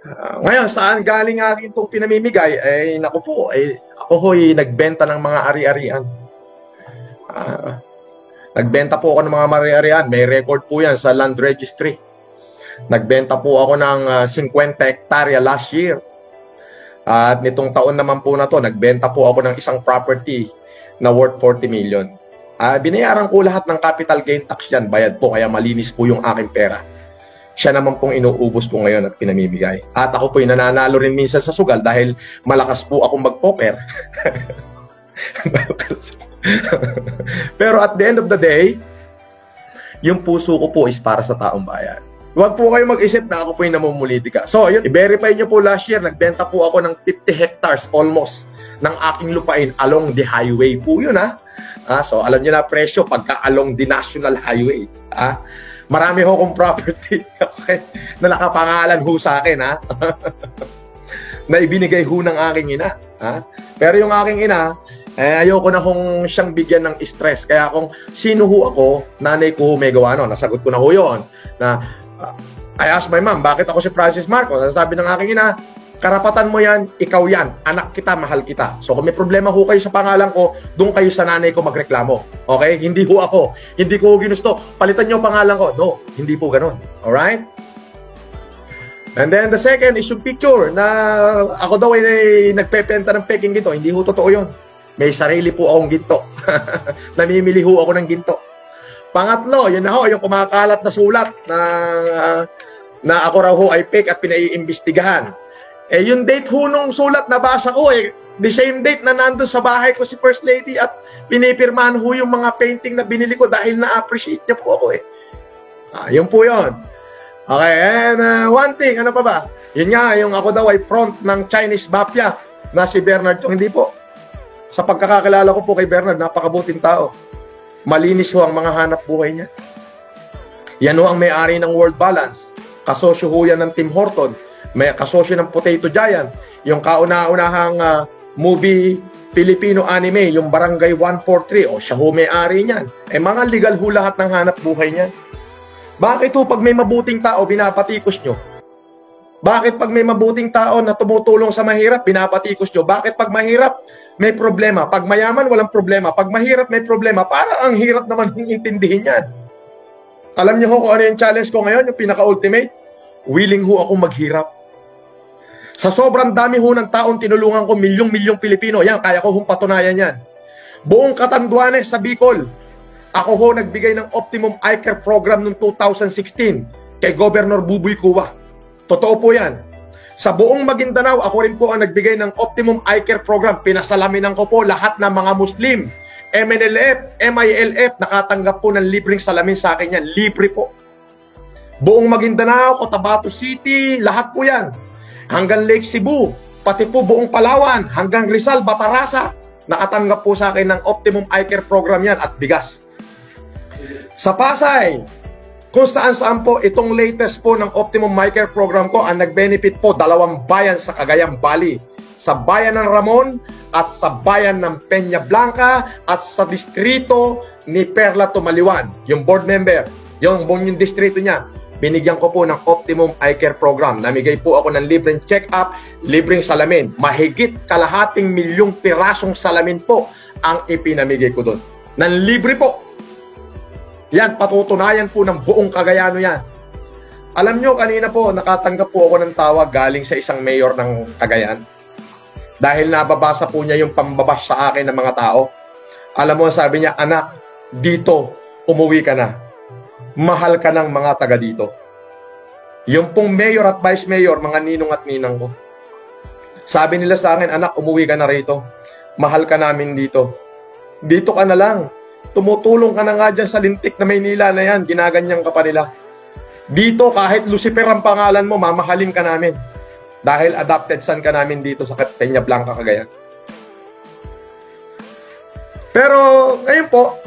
Uh, ngayon, saan galing akin itong pinamimigay? Eh, naku po, eh, ako ho'y nagbenta ng mga ari-arian. Uh, nagbenta po ako ng mga ari-arian. May record po yan sa land registry. Nagbenta po ako ng uh, 50 hektarya last year. At nitong taon naman po na to, nagbenta po ako ng isang property na worth 40 million. Uh, binayaran ko lahat ng capital gain tax dyan. Bayad po, kaya malinis po yung aking pera siya naman pong inuubos ko ngayon at pinamimigay. At ako po nananalo rin minsan sa sugal dahil malakas po akong mag-poker. Pero at the end of the day, yung puso ko po is para sa taong bayan. Huwag po kayo mag-isip na ako po yung namumulitika. So, yun, i-verify nyo po last year, nagbenta po ako ng 50 hectares almost ng aking lupain along the highway po yun ha. Ah, so, alam niyo na presyo pagka along the national highway. Ah, Marami ho kong property okay, na nakapangalan ho sa akin, ha? na ibinigay ho ng aking ina. Ha? Pero yung aking ina, eh, ayoko na kung siyang bigyan ng stress. Kaya kung sino ho ako, nanay ko may gawa no. Nasagot ko na ho yun. Na, uh, I asked my mom, bakit ako si Francis Marcos? Sabi ng aking ina, Karapatan mo yan, ikaw yan, anak kita, mahal kita. So kung may problema ho kayo sa pangalan ko, doon kayo sa nanay ko magreklamo. Okay? Hindi ho ako. Hindi ko ginusto. Palitan niyo pangalan ko. No, hindi po ganun. Alright? And then the second is yung picture na ako daw ay nagpepenta ng peking ginto. Hindi ho totoo yun. May sarili po akong ginto. Namimili ho ako ng ginto. Pangatlo, yun na ho, yung kumakalat na sulat na na ako raw ho ay fake at pinaiimbestigahan. Eh, yung date ho nung sulat na basa ko, eh, the same date na nandun sa bahay ko si First Lady at pinipirmahan ho yung mga painting na binili ko dahil na-appreciate niya po ako eh. Ah, yun po yun. Okay, and uh, one thing, ano pa ba? Yun nga, yung ako daw ay front ng Chinese Mafia na si Bernard Chong. Hindi po. Sa pagkakakilala ko po kay Bernard, napakabuting tao. Malinis ho ang mga hanap buhay niya. Yan ho ang may-ari ng World Balance. Kasosyo ho yan ng Tim Horton may kasosyo ng Potato Giant, yung kauna-unahang uh, movie Filipino anime, yung Barangay 143, o siya ho may-ari niyan. Eh mga legal ho lahat ng hanap buhay niyan. Bakit ho pag may mabuting tao, binapatikos nyo? Bakit pag may mabuting tao na tumutulong sa mahirap, binapatikos nyo? Bakit pag mahirap, may problema? Pag mayaman, walang problema. Pag mahirap, may problema. Para ang hirap naman intindihin yan. Alam niyo ho kung ano yung challenge ko ngayon, yung pinaka-ultimate? Willing ho ako maghirap. Sa sobrang dami ho ng taong tinulungan ko, milyong-milyong Pilipino, yan, kaya ko hong patunayan yan. Buong Katanduanes sa Bicol, ako ho nagbigay ng Optimum Eye Care Program noong 2016 kay Governor Buboy Kuwa. Totoo po yan. Sa buong Maguindanao, ako rin po ang nagbigay ng Optimum Eye Care Program. Pinasalamin ko po lahat ng mga Muslim. MNLF, MILF, nakatanggap po ng libreng salamin sa akin yan. Libre po. Buong Maguindanao, Cotabato City, lahat po yan hanggang Lake Cebu, pati po buong Palawan, hanggang Rizal, Batarasa, nakatanggap po sa akin ng Optimum Eye Care Program yan at bigas. Sa Pasay, kung saan saan po itong latest po ng Optimum Eye Care Program ko ang nag-benefit po dalawang bayan sa Cagayan Valley. Sa bayan ng Ramon at sa bayan ng Peña Blanca at sa distrito ni Perla Tumaliwan, yung board member, yung, yung distrito niya binigyan ko po ng Optimum Eye Care Program. Namigay po ako ng libreng check-up, libreng salamin. Mahigit kalahating milyong pirasong salamin po ang ipinamigay ko doon. Nang libre po. Yan, patutunayan po ng buong Cagayano yan. Alam nyo, kanina po, nakatanggap po ako ng tawag galing sa isang mayor ng Cagayan. Dahil nababasa po niya yung pambabash sa akin ng mga tao. Alam mo, sabi niya, anak, dito, umuwi ka na mahal ka ng mga taga dito. Yung pong mayor at vice mayor, mga ninong at ninang ko. Sabi nila sa akin, anak, umuwi ka na rito. Mahal ka namin dito. Dito ka na lang. Tumutulong ka na nga dyan sa lintik na Maynila na yan. Ginaganyan ka pa nila. Dito, kahit Lucifer ang pangalan mo, mamahalin ka namin. Dahil adopted son ka namin dito sa Peña Blanca, Cagayan. Pero, ngayon po,